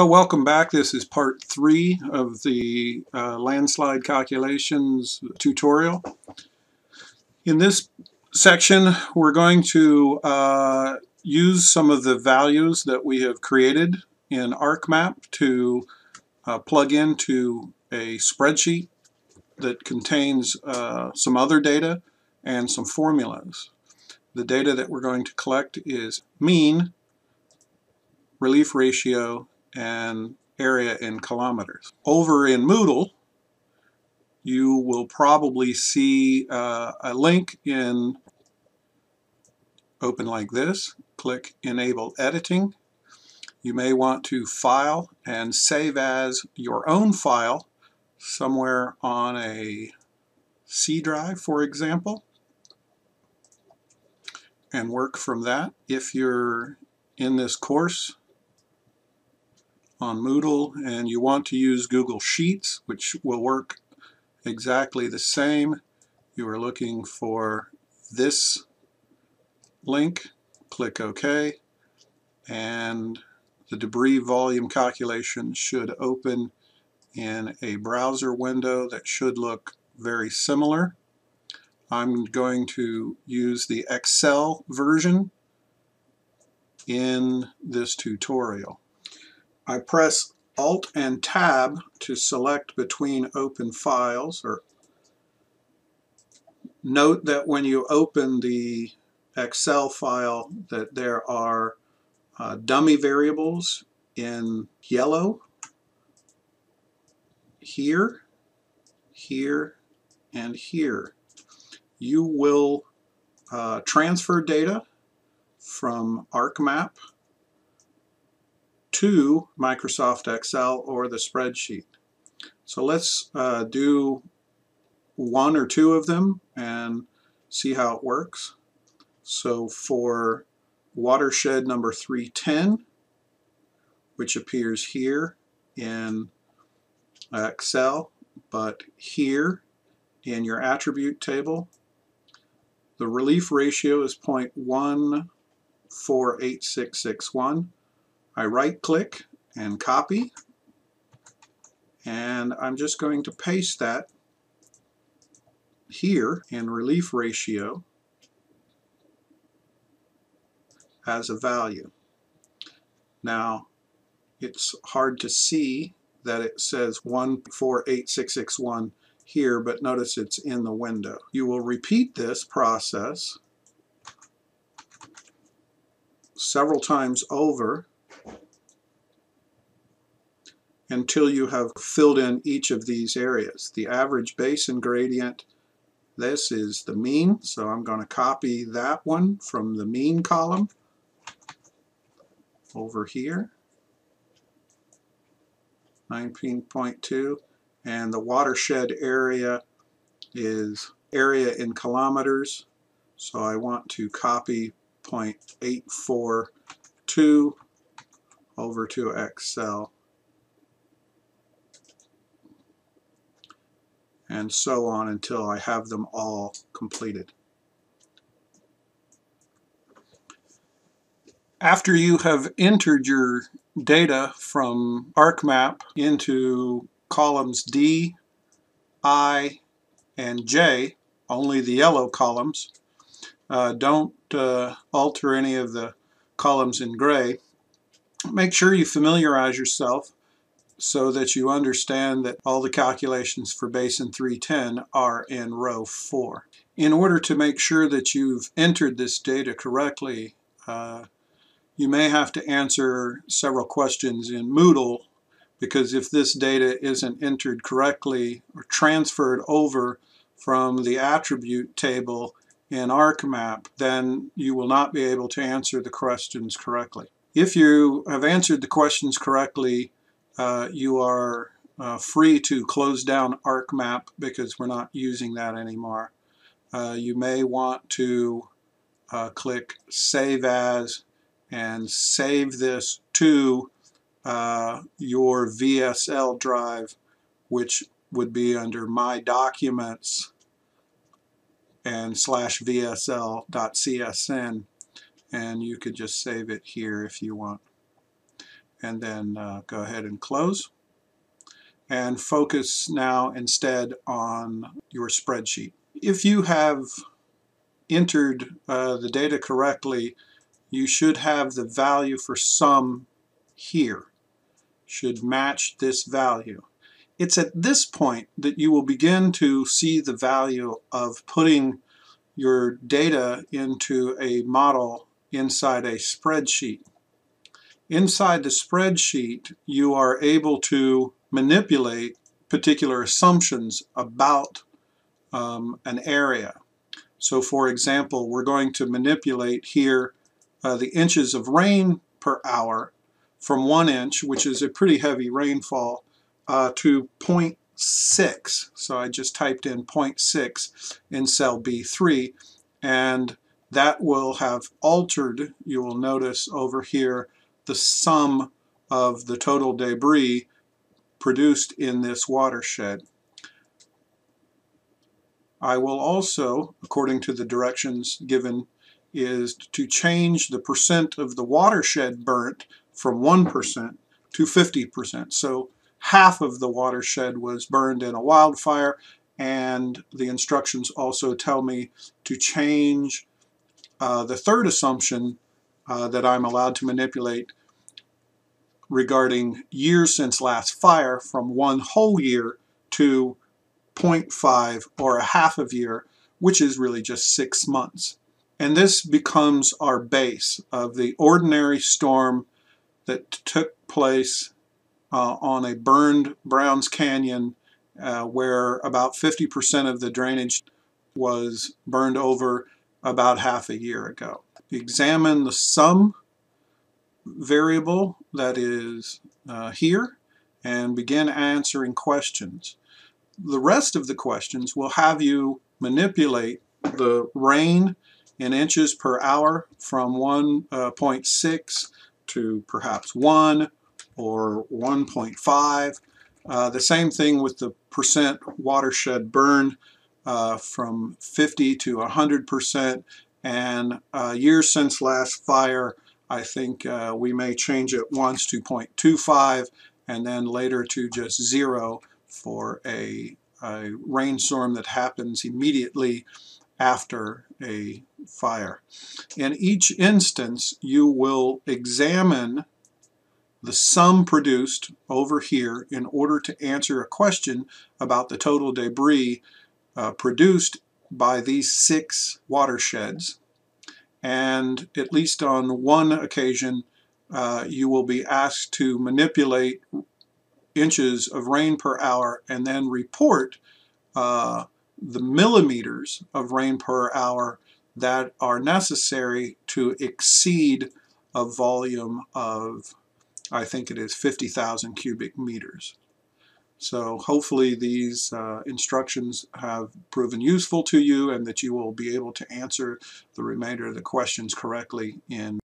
Oh, welcome back. This is part three of the uh, landslide calculations tutorial. In this section, we're going to uh, use some of the values that we have created in ArcMap to uh, plug into a spreadsheet that contains uh, some other data and some formulas. The data that we're going to collect is mean, relief ratio, and area in kilometers. Over in Moodle, you will probably see uh, a link in open like this. Click Enable Editing. You may want to file and save as your own file somewhere on a C drive, for example, and work from that. If you're in this course, on Moodle and you want to use Google Sheets, which will work exactly the same, you are looking for this link, click OK, and the debris volume calculation should open in a browser window that should look very similar. I'm going to use the Excel version in this tutorial. I press Alt and Tab to select between open files. Or Note that when you open the Excel file that there are uh, dummy variables in yellow here, here, and here. You will uh, transfer data from ArcMap to Microsoft Excel or the spreadsheet. So let's uh, do one or two of them and see how it works. So for watershed number 310, which appears here in Excel, but here in your attribute table, the relief ratio is 0.148661. I right click and copy and I'm just going to paste that here in relief ratio as a value. Now it's hard to see that it says 148661 here but notice it's in the window. You will repeat this process several times over until you have filled in each of these areas. The average basin gradient, this is the mean, so I'm going to copy that one from the mean column over here, 19.2, and the watershed area is area in kilometers, so I want to copy 0.842 over to Excel. And so on until I have them all completed. After you have entered your data from ArcMap into columns D, I, and J, only the yellow columns, uh, don't uh, alter any of the columns in gray. Make sure you familiarize yourself so that you understand that all the calculations for Basin 310 are in row 4. In order to make sure that you've entered this data correctly, uh, you may have to answer several questions in Moodle because if this data isn't entered correctly or transferred over from the attribute table in ArcMap, then you will not be able to answer the questions correctly. If you have answered the questions correctly, uh, you are uh, free to close down ArcMap because we're not using that anymore. Uh, you may want to uh, click Save As and save this to uh, your VSL drive, which would be under My Documents and slash VSL.csn and you could just save it here if you want. And then uh, go ahead and close. And focus now instead on your spreadsheet. If you have entered uh, the data correctly, you should have the value for sum here. Should match this value. It's at this point that you will begin to see the value of putting your data into a model inside a spreadsheet. Inside the spreadsheet, you are able to manipulate particular assumptions about um, an area. So for example, we're going to manipulate here uh, the inches of rain per hour from one inch, which is a pretty heavy rainfall, uh, to 0.6. So I just typed in 0.6 in cell B3 and that will have altered, you will notice over here, the sum of the total debris produced in this watershed. I will also, according to the directions given, is to change the percent of the watershed burnt from 1% to 50%. So half of the watershed was burned in a wildfire and the instructions also tell me to change uh, the third assumption uh, that I'm allowed to manipulate regarding years since last fire from one whole year to 0.5 or a half of year, which is really just six months. And this becomes our base of the ordinary storm that took place uh, on a burned Browns Canyon uh, where about 50% of the drainage was burned over about half a year ago. Examine the sum variable that is uh, here and begin answering questions. The rest of the questions will have you manipulate the rain in inches per hour from 1.6 uh, to perhaps 1 or 1.5 uh, the same thing with the percent watershed burn uh, from 50 to 100% and uh, years since last fire I think uh, we may change it once to 0.25 and then later to just zero for a, a rainstorm that happens immediately after a fire. In each instance you will examine the sum produced over here in order to answer a question about the total debris uh, produced by these six watersheds. And at least on one occasion, uh, you will be asked to manipulate inches of rain per hour and then report uh, the millimeters of rain per hour that are necessary to exceed a volume of I think it is 50,000 cubic meters. So hopefully these uh, instructions have proven useful to you and that you will be able to answer the remainder of the questions correctly in